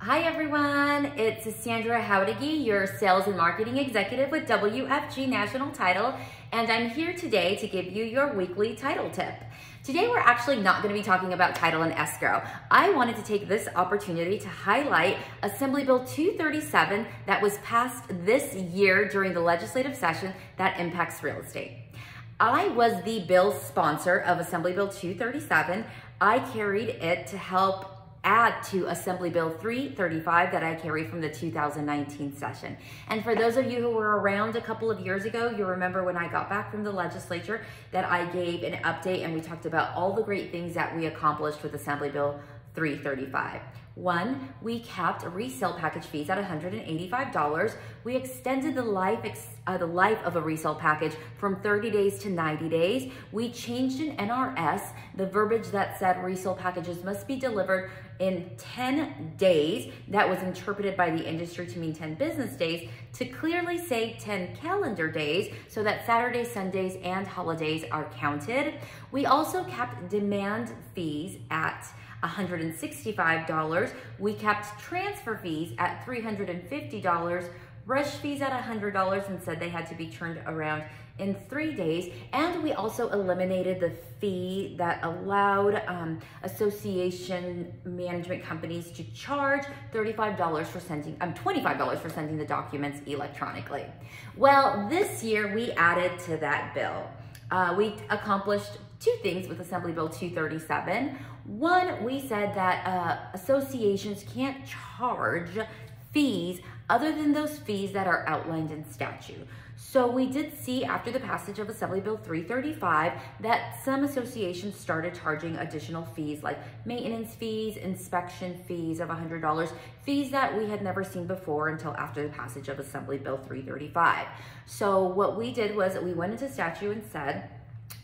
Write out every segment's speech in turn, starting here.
Hi everyone, it's Sandra Jauregui, your sales and marketing executive with WFG National Title, and I'm here today to give you your weekly title tip. Today we're actually not going to be talking about title and escrow. I wanted to take this opportunity to highlight Assembly Bill 237 that was passed this year during the legislative session that impacts real estate. I was the bill sponsor of Assembly Bill 237. I carried it to help add to Assembly Bill 335 that I carry from the 2019 session. And for those of you who were around a couple of years ago, you remember when I got back from the legislature that I gave an update and we talked about all the great things that we accomplished with Assembly Bill 335. One, we capped resale package fees at $185. We extended the life uh, the life of a resale package from 30 days to 90 days. We changed an NRS, the verbiage that said resale packages must be delivered in 10 days. That was interpreted by the industry to mean 10 business days to clearly say 10 calendar days so that Saturdays, Sundays, and holidays are counted. We also capped demand fees at $165. We kept transfer fees at $350, rush fees at $100 and said they had to be turned around in three days. And we also eliminated the fee that allowed um, association management companies to charge $35 for sending, um, $25 for sending the documents electronically. Well, this year we added to that bill. Uh, we accomplished two things with Assembly Bill 237. One, we said that uh, associations can't charge fees other than those fees that are outlined in statute. So we did see after the passage of Assembly Bill 335 that some associations started charging additional fees like maintenance fees, inspection fees of $100, fees that we had never seen before until after the passage of Assembly Bill 335. So what we did was we went into statute and said,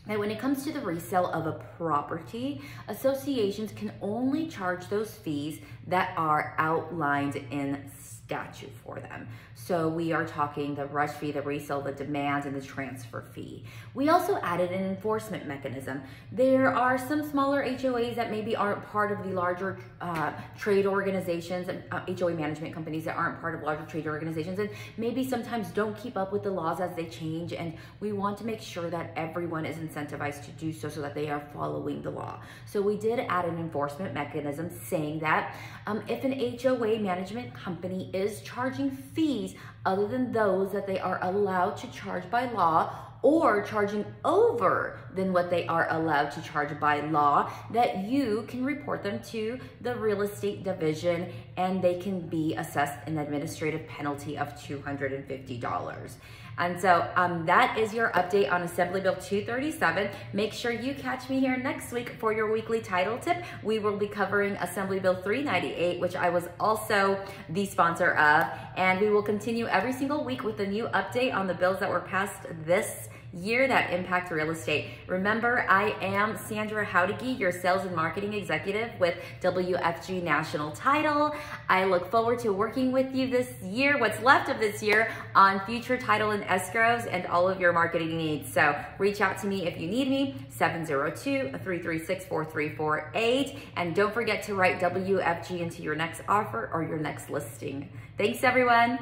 that when it comes to the resale of a property, associations can only charge those fees that are outlined in statute for them. So we are talking the rush fee, the resale, the demand, and the transfer fee. We also added an enforcement mechanism. There are some smaller HOAs that maybe aren't part of the larger uh, trade organizations, uh, HOA management companies that aren't part of larger trade organizations, and maybe sometimes don't keep up with the laws as they change. And we want to make sure that everyone is incentivized to do so so that they are following the law. So we did add an enforcement mechanism saying that um, if an HOA management company is charging fees other than those that they are allowed to charge by law or charging over than what they are allowed to charge by law, that you can report them to the real estate division and they can be assessed an administrative penalty of $250. And so um, that is your update on Assembly Bill 237. Make sure you catch me here next week for your weekly title tip. We will be covering Assembly Bill 398, which I was also the sponsor of. And we will continue every single week with a new update on the bills that were passed this year that impact real estate. Remember, I am Sandra Jauregui, your sales and marketing executive with WFG National Title. I look forward to working with you this year, what's left of this year, on future title and escrows and all of your marketing needs. So reach out to me if you need me, 702-336-4348. And don't forget to write WFG into your next offer or your next listing. Thanks, everyone.